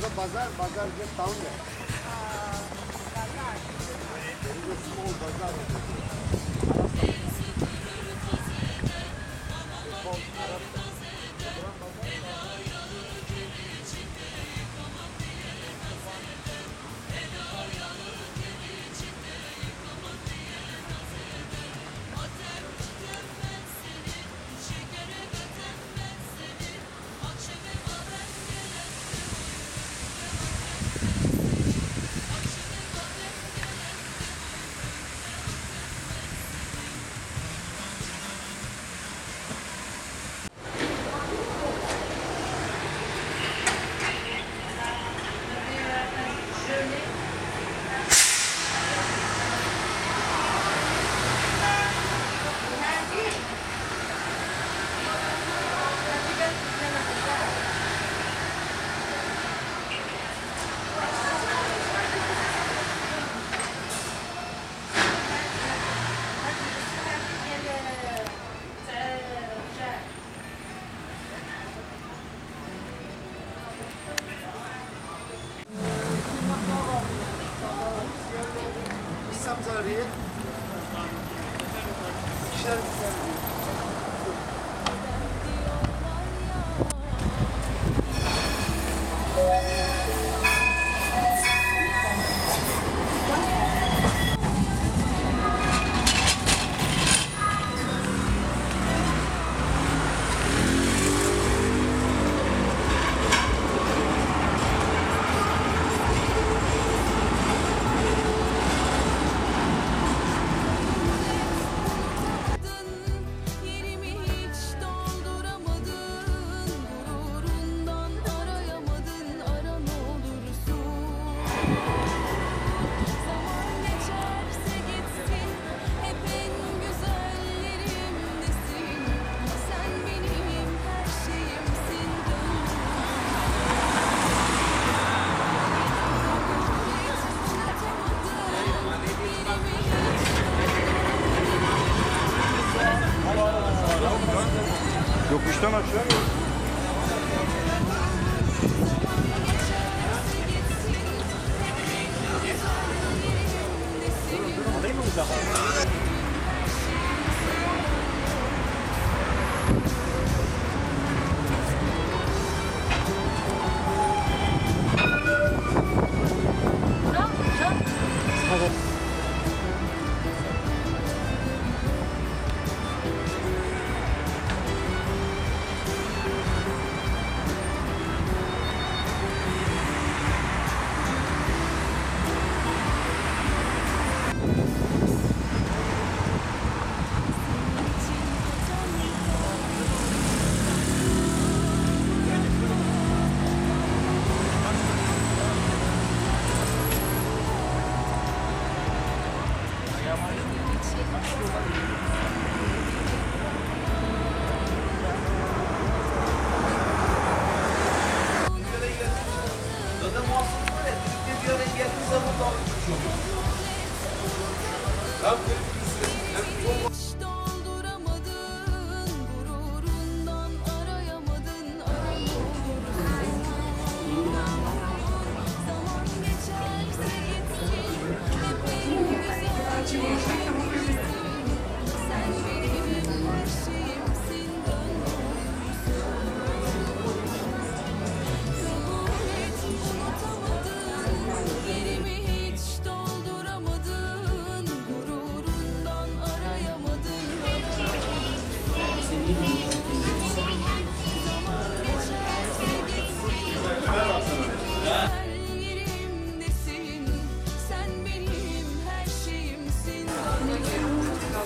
Orada bazar, bazar bir town ya. Bazar. There is a small bazar. Yokuştan aşağı. Ben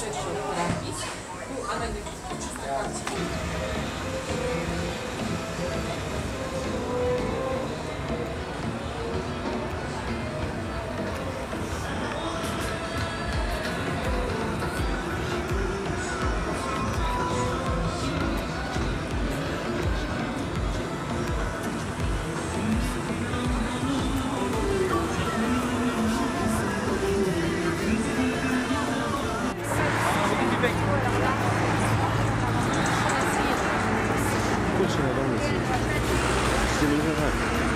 przeciąg trafić, był analityczny, tak. 骑自看看